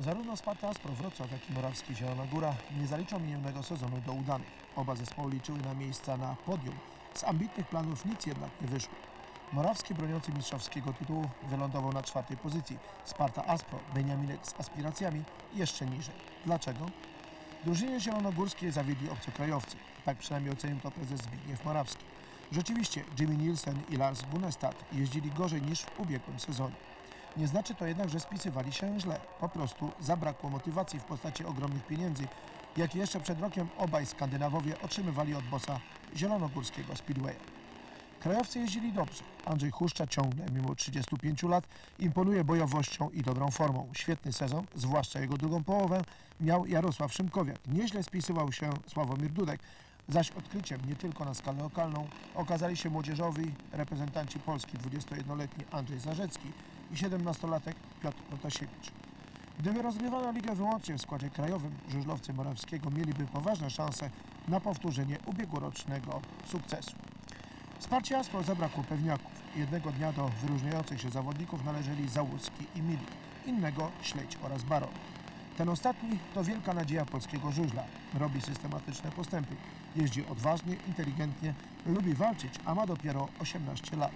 Zarówno Sparta Aspro Wrocław, jak i Morawski Zielona Góra nie zaliczą minionego sezonu do udanych. Oba zespoły liczyły na miejsca na podium. Z ambitnych planów nic jednak nie wyszło. Morawski broniący mistrzowskiego tytułu wylądował na czwartej pozycji. Sparta Aspro, Beniaminek z aspiracjami jeszcze niżej. Dlaczego? Drużynie zielonogórskiej zawiedli obcokrajowcy. Tak przynajmniej ocenił to prezes Zbigniew Morawski. Rzeczywiście Jimmy Nielsen i Lars Gunestad jeździli gorzej niż w ubiegłym sezonie. Nie znaczy to jednak, że spisywali się źle. Po prostu zabrakło motywacji w postaci ogromnych pieniędzy, jakie jeszcze przed rokiem obaj Skandynawowie otrzymywali od bossa zielonogórskiego Speedwaya. Krajowcy jeździli dobrze. Andrzej Huszcza ciągle, mimo 35 lat, imponuje bojowością i dobrą formą. Świetny sezon, zwłaszcza jego drugą połowę, miał Jarosław Szymkowiak. Nieźle spisywał się Sławomir Dudek, zaś odkryciem nie tylko na skalę lokalną okazali się młodzieżowi reprezentanci Polski 21-letni Andrzej Zarzecki i 17-latek Piotr Protasiewicz. Gdyby rozgrywano ligę wyłącznie w składzie krajowym, żużlowcy Morawskiego mieliby poważne szanse na powtórzenie ubiegłorocznego sukcesu. Wsparcie Aspro zabrakło pewniaków. Jednego dnia do wyróżniających się zawodników należeli Załuski i Mili, innego Śledź oraz Baron. Ten ostatni to wielka nadzieja polskiego żużla. Robi systematyczne postępy. Jeździ odważnie, inteligentnie, lubi walczyć, a ma dopiero 18 lat.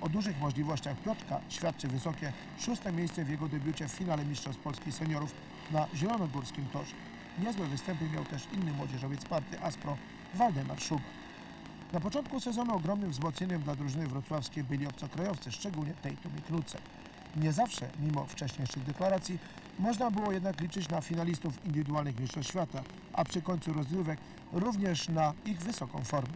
O dużych możliwościach Piotrka świadczy wysokie szóste miejsce w jego debiucie w finale Mistrzostw Polski Seniorów na Zielonogórskim Torze. Niezłe występy miał też inny młodzieżowiec party Aspro, Waldemar Szuba. Na początku sezonu ogromnym wzmocnieniem dla drużyny wrocławskiej byli obcokrajowcy, szczególnie Tejtum i. Nie zawsze, mimo wcześniejszych deklaracji, można było jednak liczyć na finalistów indywidualnych Mistrzostw Świata, a przy końcu rozgrywek również na ich wysoką formę.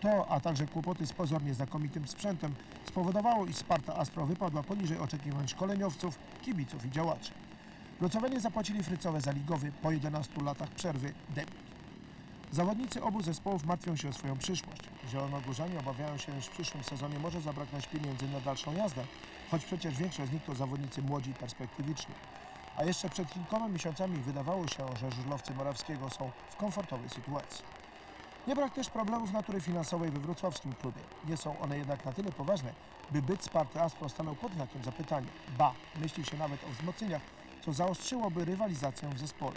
To, a także kłopoty z pozornie znakomitym sprzętem spowodowało, iż Sparta Aspro wypadła poniżej oczekiwań szkoleniowców, kibiców i działaczy. Wrocławianie zapłacili frycowe za ligowy po 11 latach przerwy debiut. Zawodnicy obu zespołów martwią się o swoją przyszłość. Zielonogórzanie obawiają się, że w przyszłym sezonie może zabraknąć pieniędzy na dalszą jazdę, choć przecież większość z nich to zawodnicy młodzi i perspektywiczni. A jeszcze przed kilkoma miesiącami wydawało się, że żużlowcy Morawskiego są w komfortowej sytuacji. Nie brak też problemów natury finansowej we wrocławskim klubie. Nie są one jednak na tyle poważne, by byt Sparty Aspro stanął pod znakiem zapytania. Ba, myśli się nawet o wzmocnieniach, co zaostrzyłoby rywalizację w zespole.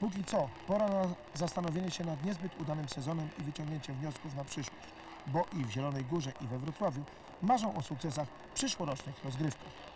Póki co, pora na zastanowienie się nad niezbyt udanym sezonem i wyciągnięciem wniosków na przyszłość, bo i w Zielonej Górze i we Wrocławiu marzą o sukcesach przyszłorocznych rozgrywkach.